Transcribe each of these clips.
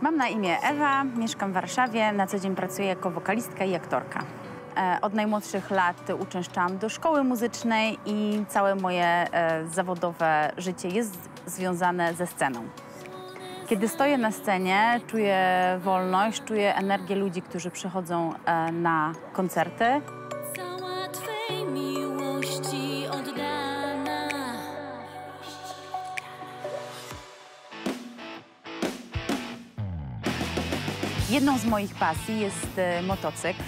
Mam na imię Ewa, mieszkam w Warszawie, na co dzień pracuję jako wokalistka i aktorka. E, Od najmłodszych lat uczęszczałam do szkoły muzycznej i całe moje e, zawodowe życie jest związane ze sceną. Kiedy stoję na scenie, czuję wolność, czuję energię ludzi, którzy przychodzą e, na koncerty. Jedną z moich pasji jest e, motocykl,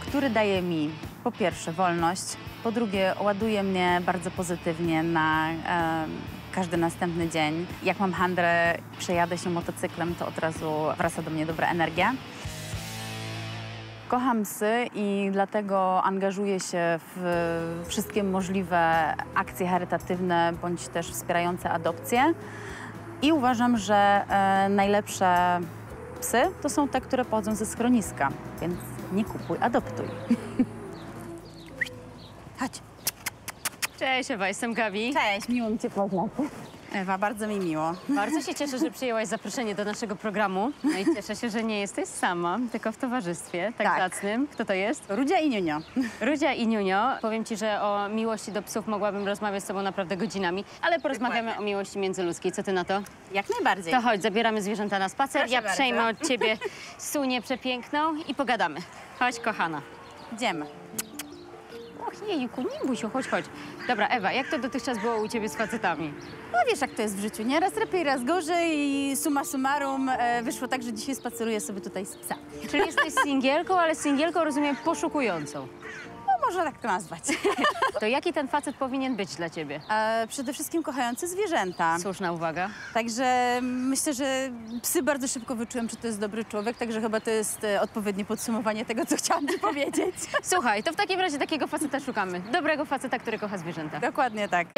który daje mi po pierwsze wolność, po drugie ładuje mnie bardzo pozytywnie na e, każdy następny dzień. Jak mam handrę, przejadę się motocyklem, to od razu wraca do mnie dobra energia. Kocham psy i dlatego angażuję się w wszystkie możliwe akcje charytatywne bądź też wspierające adopcję. I uważam, że e, najlepsze psy to są te, które pochodzą ze schroniska, więc nie kupuj, adoptuj. Chodź. Cześć Ewa, jestem Gabi. Cześć, miło mi Cię poznać. Ewa, bardzo mi miło. Bardzo się cieszę, że przyjęłaś zaproszenie do naszego programu. No i cieszę się, że nie jesteś sama, tylko w towarzystwie tak, Tak. zacnym. Kto to jest? Rudzia i Niunio. Rudzia i Niunio. Powiem ci, że o miłości do psów mogłabym rozmawiać z tobą naprawdę godzinami, ale porozmawiamy o miłości międzyludzkiej. Co ty na to? Jak najbardziej. To chodź, zabieramy zwierzęta na spacer. Proszę ja bardzo. przejmę od ciebie sunię przepiękną i pogadamy. Chodź, kochana. Idziemy. Och, jejku, nie bój się, chodź, chodź. Dobra, Ewa, jak to dotychczas było u ciebie z facetami? No wiesz, jak to jest w życiu, nie? Raz lepiej, raz gorzej i summa summarum e, wyszło tak, że dzisiaj spaceruję sobie tutaj z psa. Czyli jesteś singielką, ale singielką rozumiem poszukującą. Można tak to nazwać. To jaki ten facet powinien być dla ciebie? E, przede wszystkim kochający zwierzęta. Słuszna uwaga. Także myślę, że psy bardzo szybko wyczułem, czy to jest dobry człowiek, także chyba to jest e, odpowiednie podsumowanie tego, co chciałam ci powiedzieć. Słuchaj, to w takim razie takiego faceta szukamy. Dobrego faceta, który kocha zwierzęta. Dokładnie tak.